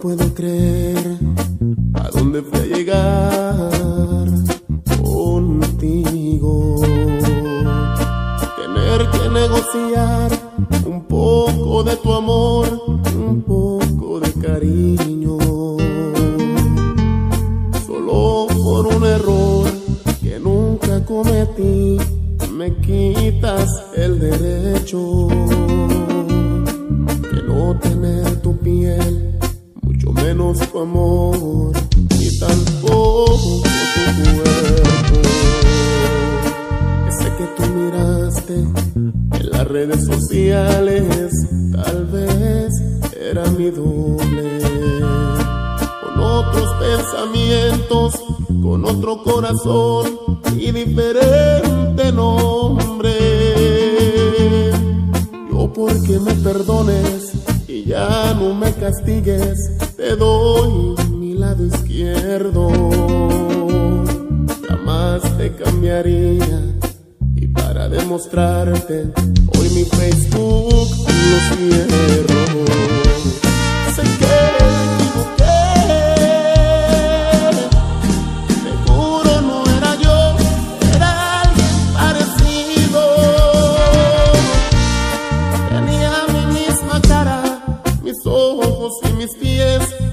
puedo creer a dónde fui a llegar contigo. Tener que negociar un poco de tu amor, un poco de cariño. Solo por un error que nunca cometí, me quitas el derecho tu amor y tampoco tu cuerpo. Ese que tú miraste en las redes sociales, tal vez era mi doble. Con otros pensamientos, con otro corazón y diferente nombre. Castigues, te doy mi lado izquierdo. Jamás te cambiaría y para demostrarte, hoy mi Facebook lo cierro. los filles pies.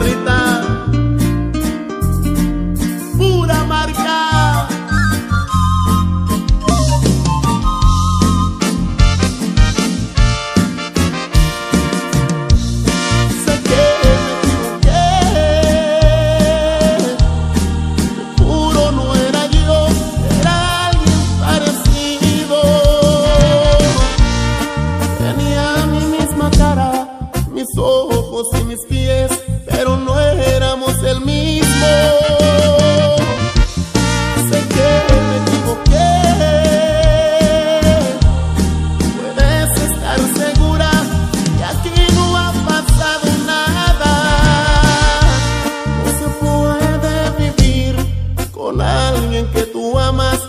Y alguien que tú amas.